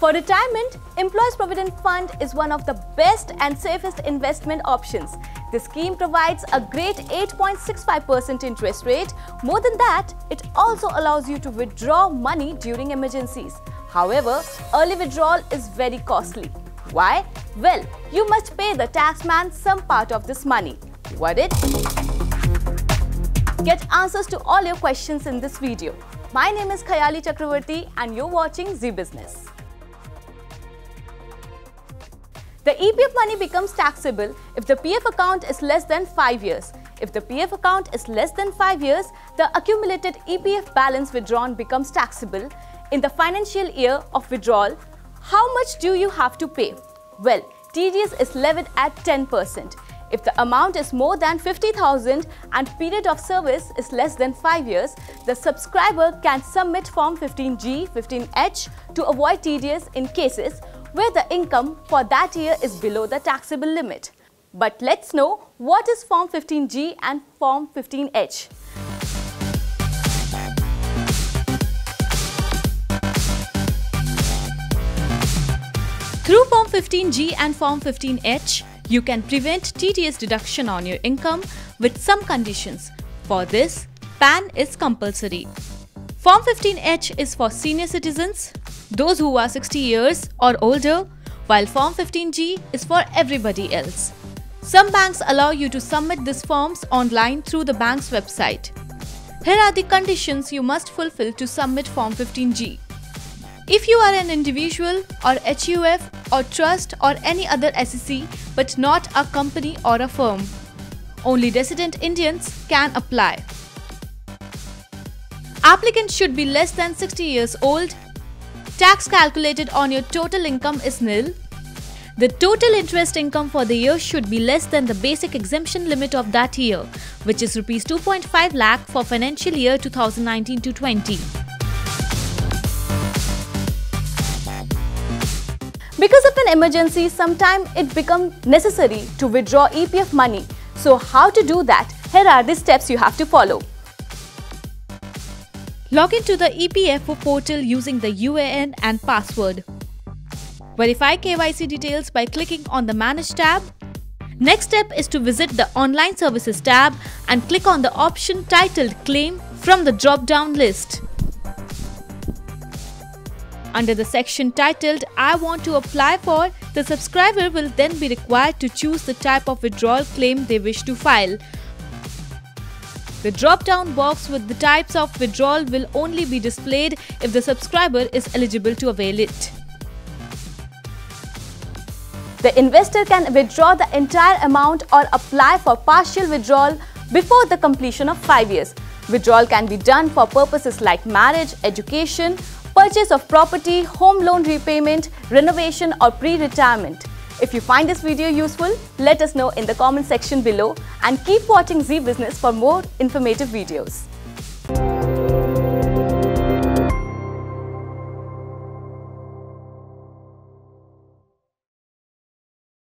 For retirement, Employees Provident Fund is one of the best and safest investment options. The scheme provides a great 8.65% interest rate. More than that, it also allows you to withdraw money during emergencies. However, early withdrawal is very costly. Why? Well, you must pay the taxman some part of this money. What it? Get answers to all your questions in this video. My name is Khayali Chakravarti and you're watching Zee Business. The EPF money becomes taxable if the PF account is less than 5 years. If the PF account is less than 5 years, the accumulated EPF balance withdrawn becomes taxable. In the financial year of withdrawal, how much do you have to pay? Well, TDS is levied at 10%. If the amount is more than 50,000 and period of service is less than 5 years, the subscriber can submit Form 15G, 15H to avoid TDS in cases where the income for that year is below the taxable limit. But let's know what is Form 15G and Form 15H. Through Form 15G and Form 15H, you can prevent TDS deduction on your income with some conditions. For this, PAN is compulsory. Form 15H is for senior citizens, those who are 60 years or older, while Form 15G is for everybody else. Some banks allow you to submit these forms online through the bank's website. Here are the conditions you must fulfill to submit Form 15G. If you are an individual or HUF or trust or any other SEC but not a company or a firm, only resident Indians can apply. Applicant should be less than 60 years old Tax calculated on your total income is nil. The total interest income for the year should be less than the basic exemption limit of that year, which is rupees 2.5 lakh for financial year 2019 to 20. Because of an emergency, sometimes it becomes necessary to withdraw EPF money. So how to do that? Here are the steps you have to follow. Log into the EPFO portal using the UAN and password. Verify KYC details by clicking on the Manage tab. Next step is to visit the Online Services tab and click on the option titled Claim from the drop-down list. Under the section titled I want to apply for, the subscriber will then be required to choose the type of withdrawal claim they wish to file. The drop-down box with the types of withdrawal will only be displayed if the subscriber is eligible to avail it. The investor can withdraw the entire amount or apply for partial withdrawal before the completion of 5 years. Withdrawal can be done for purposes like marriage, education, purchase of property, home loan repayment, renovation or pre-retirement. If you find this video useful, let us know in the comment section below and keep watching Zee Business for more informative videos.